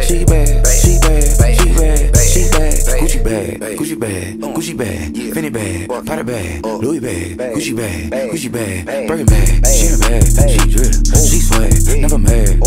she bad, she bad, she bad, she bad. Gucci bag, Gucci bag, Gucci bag, Fendi bag, Prada bag, Louis bag, Gucci bag, Gucci bag, Birkin bag. She in a bag, she drip, she swag, never mad,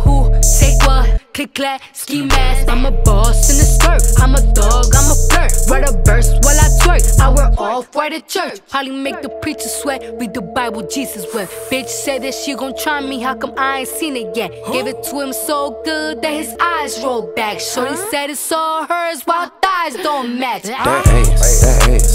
who, take what? Click clack, ski mask. I'm a boss in a skirt. I'm a dog, I'm a flirt. Write a verse while I twerk. I wear off white at church. Probably make the preacher sweat. Read the Bible, Jesus wept. Bitch said that she gon' try me. How come I ain't seen it yet? Give it to him so good that his eyes rolled back. Shorty said it's all hers while thighs don't match. That ass, that ass, that ass,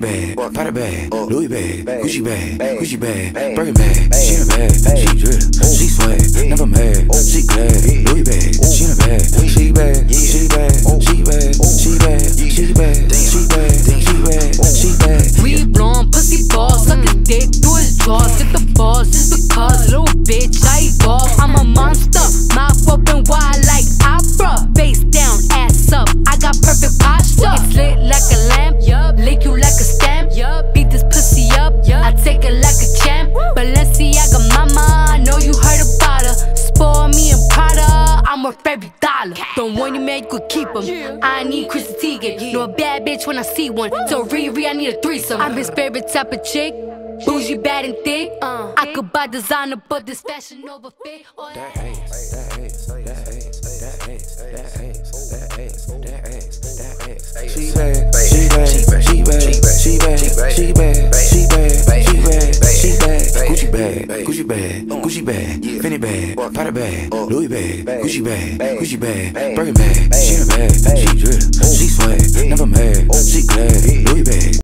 bag, Prada bag, Louis bag, Gucci bag, Gucci bag, Birkin bag. She in a bag, she drip, she swag, never mad, she glad. Louis bag, she in a bag, she bad, she bad, she bad, she bad, she bad, she bad, she bad. Take it like a champ. Balenciaga mama, I know you heard about her. Spoil me and Prada, I'm worth every dollar. Don't want you man, you could keep him. I need Chrissy Teigen, know a bad bitch when I see one. So Riri, I need a threesome. I'm his favorite type of chick. Bougie, bad and thick. Uh. I could buy designer, but this fashion over fit. Oh, All that That ass, that ass, that ass, that ass, that ass, that ass, that ass, that ass. She bad, she bad, she bad, she bad, she bad, she bad, bag, Prada bag, Louis bag, Gucci bag, Gucci bag, Birkin bag. She in